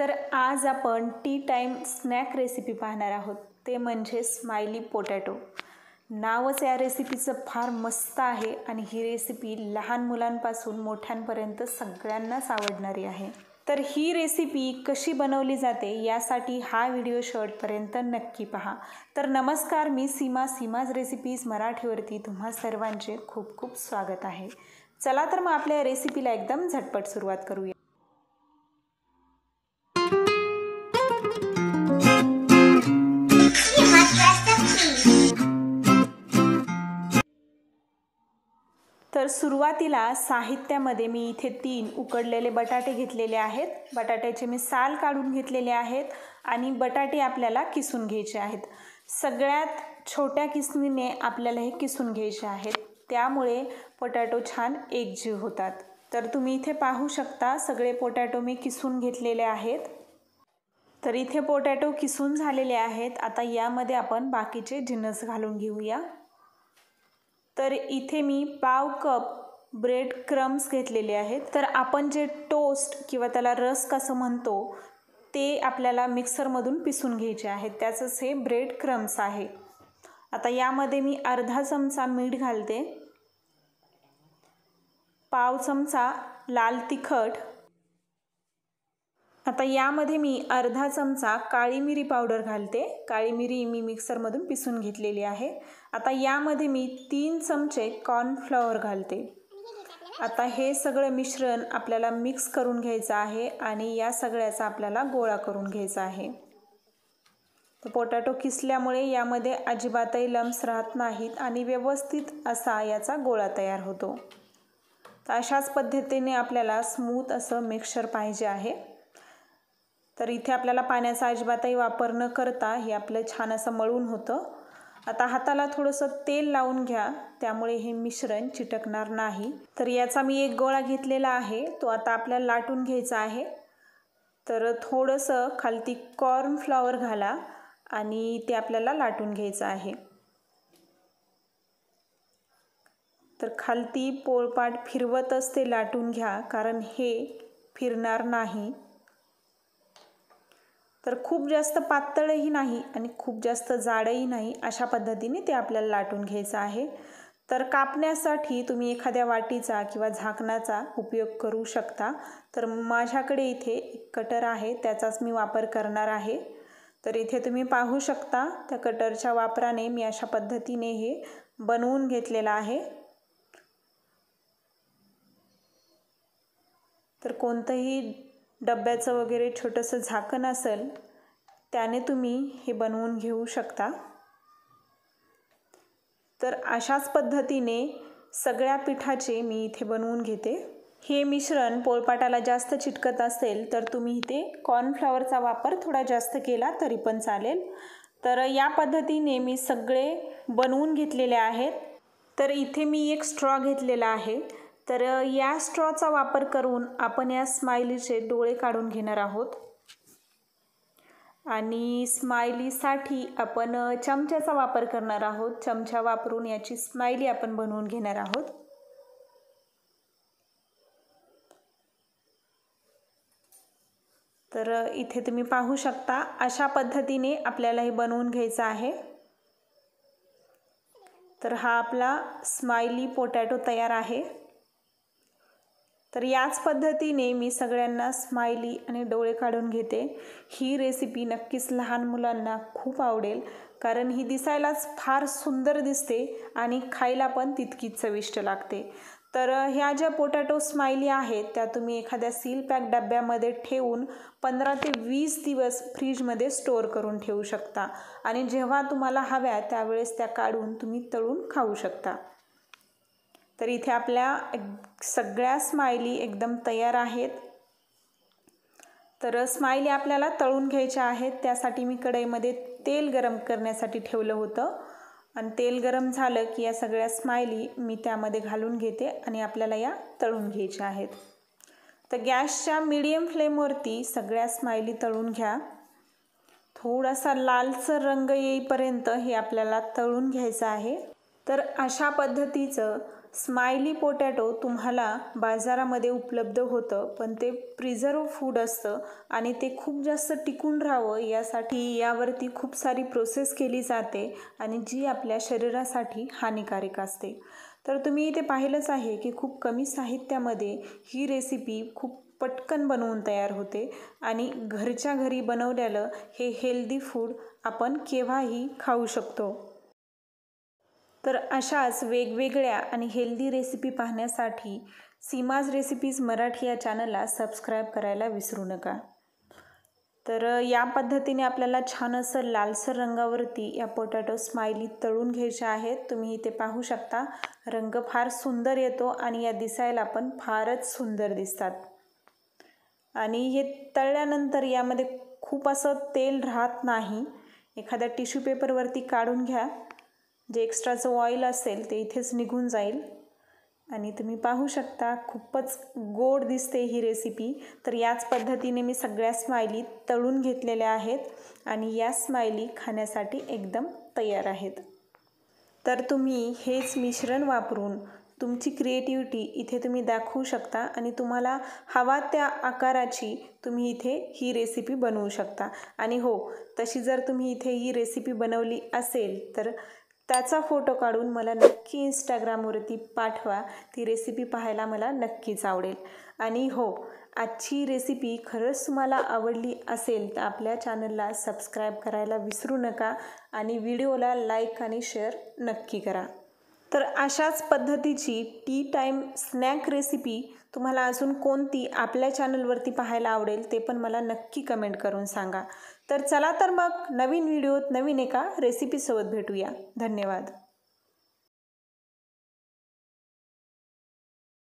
तर आज आपण टी टाईम स्नॅक रेसिपी पाहणार आहोत. ते म्हणजे स्माइली पोटॅटो नावच या रेसिपीचं फार मस्त आहे आणि ही रेसिपी लहान मुलांपासून मोठ्यांपर्यंत सगळ्यांनाच आवडणारी आहे. तर ही रेसिपी कशी बनवली जाते यासाठी हा व्हिडिओ शॉर्टपर्यंत नक्की पहा. तर नमस्कार मी सीमा सीमाज रेसिपीज मराठीवरती तुम्हा सर्वांचे खूप खूप स्वागत आहे. चला तर मग आपल्या रेसिपीला एकदम झटपट सुरुवात करूया. तर सुरुवातीला साहित्यामध्ये मी इथे तीन उकडलेले बटाटे घेतलेले आहेत. बटाट्याचे मी साल काढून घेतलेले आहेत आणि बटाटे आपल्याला किसून घ्यायचे आहेत. सगळ्यात छोट्या किसणीने आपल्याला हे किसून घ्यायचे आहेत. त्यामुळे पोटॅटो छान एकजीव होतात. तर तुम्ही इथे पाहू शकता सगळे पोटॅटो मी किसून घेतलेले आहेत. तर इथे पोटॅटो किसून झालेले आहेत. आता यामध्ये आपण बाकीचे जिन्नस घालून घेऊया. तर इथे मी पाव कप ब्रेड क्रम्स घेतलेले आहेत. तर आपण जे टोस्ट किंवा त्याला रस कसं म्हणतो ते आपल्याला मिक्सरमधून पिसून घ्यायचे आहेत. त्याचंच हे ब्रेड क्रम्स आहे. आता यामध्ये मी अर्धा चमचा मीठ घालते. पाव चमचा लाल तिखट. आता यामध्ये मी अर्धा चमचा काळी मिरी पावडर घालते. काळी मिरी मी मिक्सरमधून पिसून घेतलेली आहे. आता यामध्ये मी तीन चमचे कॉर्नफ्लॉवर घालते. आता हे सगळं मिश्रण आपल्याला मिक्स करून घ्यायचं आहे आणि या सगळ्याचा आपल्याला गोळा करून घ्यायचा आहे. तर पोटॅटो किसल्यामुळे यामध्ये अजिबातही लम्स राहत नाहीत आणि व्यवस्थित असा याचा गोळा तयार होतो. तर अशाच पद्धतीने आपल्याला स्मूथ असं मिक्सचर पाहिजे आहे. तर इथे आपल्याला पाण्याचा अजिबातही वापर न करता हे आपलं छान असं मळून होतं. आता हाताला थोडंसं तेल लावून घ्या. त्यामुळे हे मिश्रण चिटकणार नाही. तर याचा मी एक गोळा घेतलेला आहे. तो आता आपल्याला लाटून घ्यायचा आहे. तर थोडंसं खालती कॉर्नफ्लॉवर घाला आणि ते आपल्याला लाटून घ्यायचं आहे. तर खालती पोळपाट फिरवतच ते लाटून घ्या कारण हे फिरणार नाही. तर खूप जास्त पातळही नाही आणि खूप जास्त जाडही नाही अशा पद्धतीने ते आपल्याला लाटून घ्यायचं आहे. तर कापण्यासाठी तुम्ही एखाद्या वाटीचा किंवा झाकणाचा उपयोग करू शकता. तर माझ्याकडे इथे एक कटर आहे त्याचाच मी वापर करणार आहे. तर इथे तुम्ही पाहू शकता त्या कटरच्या वापराने मी अशा पद्धतीने हे बनवून घेतलेलं आहे. तर कोणतंही डब्याचं वगैरे छोटंसं झाकण असेल त्याने तुम्ही हे बनवून घेऊ शकता. तर अशाच पद्धतीने सगळ्या पिठाचे मी इथे बनवून घेते. हे मिश्रण पोळपाटाला जास्त चिटकत असेल तर तुम्ही इथे कॉर्नफ्लॉवरचा वापर थोडा जास्त केला तरी पण चालेल. तर या पद्धतीने मी सगळे बनवून घेतलेले आहेत. तर इथे मी एक स्ट्रॉ घेतलेला आहे. तर या स्ट्रॉचा वापर करून आपण या स्माइलीचे डोळे काढून घेणार आहोत. आणि स्माइलीसाठी आपण चमच्याचा वापर करणार आहोत. चमचा वापरून याची स्माइली आपण बनवून घेणार आहोत. तर इथे तुम्ही पाहू शकता अशा पद्धतीने आपल्याला हे बनवून घ्यायचं आहे. तर हा आपला स्माइली पोटॅटो तयार आहे. तर याच पद्धतीने मी सगळ्यांना स्माइली आणि डोळे काढून घेते. ही रेसिपी नक्कीच लहान मुलांना खूप आवडेल कारण ही दिसायलाच फार सुंदर दिसते आणि खायला पण तितकीच चविष्ट लागते. तर ह्या ज्या पोटॅटो स्माइली आहेत त्या तुम्ही एखाद्या सील पॅक डब्यामध्ये ठेवून पंधरा ते वीस दिवस फ्रीजमध्ये स्टोअर करून ठेवू शकता. आणि जेव्हा तुम्हाला हव्या त्यावेळेस त्या काढून तुम्ही तळून खाऊ शकता. तर इथे आपल्या सगळ्या स्माइली एकदम तयार आहेत. तर स्माइली आपल्याला तळून घ्यायच्या आहेत. त्यासाठी मी कढईमध्ये तेल गरम करण्यासाठी ठेवलं होतं. आणि तेल गरम झालं की या सगळ्या स्माइली मी त्यामध्ये घालून घेते आणि आपल्याला या तळून घ्यायच्या आहेत. तर गॅसच्या मीडियम फ्लेमवरती सगळ्या स्माइली तळून घ्या. थोडासा लालसर रंग येईपर्यंत हे आपल्याला तळून घ्यायचं आहे. तर अशा पद्धतीचं स्माइली पोटॅटो तुम्हाला बाजारामध्ये उपलब्ध होतं पण ते प्रिझर्व फूड असतं आणि ते खूप जास्त टिकून राहावं यासाठी यावरती खूप सारी प्रोसेस केली जाते आणि जी आपल्या शरीरासाठी हानिकारक असते. तर तुम्ही इथे पाहिलंच आहे की खूप कमी साहित्यामध्ये ही रेसिपी खूप पटकन बनवून तयार होते आणि घरच्या घरी बनवलेलं हे हेल्दी फूड आपण केव्हाही खाऊ शकतो. तर अशाच वेगवेगळ्या आणि हेल्दी रेसिपी पाहण्यासाठी सीमाज रेसिपीज मराठी या चॅनलला सबस्क्राईब करायला विसरू नका. तर या पद्धतीने आपल्याला छान असं लालसर रंगावरती या पोटॅटो स्माइली तळून घ्यायच्या आहेत. तुम्ही इथे पाहू शकता रंग फार सुंदर येतो आणि या दिसायला पण फारच सुंदर दिसतात. आणि हे तळल्यानंतर यामध्ये खूप असं तेल राहत नाही. एखाद्या टिश्यू पेपरवरती काढून घ्या. जे एक्स्ट्राचं ऑइल असेल ते इथेच निघून जाईल. आणि तुम्ही पाहू शकता खूपच गोड दिसते ही रेसिपी तर याच पद्धतीने मी सगळ्या स्मायली तळून घेतलेल्या आहेत आणि या स्मायली खाण्यासाठी एकदम तयार आहेत. तर तुम्ही हेच मिश्रण वापरून तुमची क्रिएटिव्हिटी इथे तुम्ही दाखवू शकता आणि तुम्हाला हवा त्या आकाराची तुम्ही इथे ही रेसिपी बनवू शकता. आणि हो तशी जर तुम्ही इथे ही रेसिपी बनवली असेल तर त्याचा फोटो काढून मला नक्की इंस्टाग्रामवरती पाठवा. ती रेसिपी पाहायला मला नक्कीच आवडेल. आणि हो आजची रेसिपी खरंच तुम्हाला आवडली असेल तर आपल्या चॅनलला सबस्क्राईब करायला विसरू नका आणि व्हिडिओला लाईक आणि शेअर नक्की करा. तर अशाच पद्धतीची टी टाईम स्नॅक रेसिपी तुम्हाला अजून कोणती आपल्या चॅनलवरती पाहायला आवडेल ते पण मला नक्की कमेंट करून सांगा. तर चला तर मग नवीन व्हिडिओत नवीन एका रेसिपीसोबत भेटूया. धन्यवाद.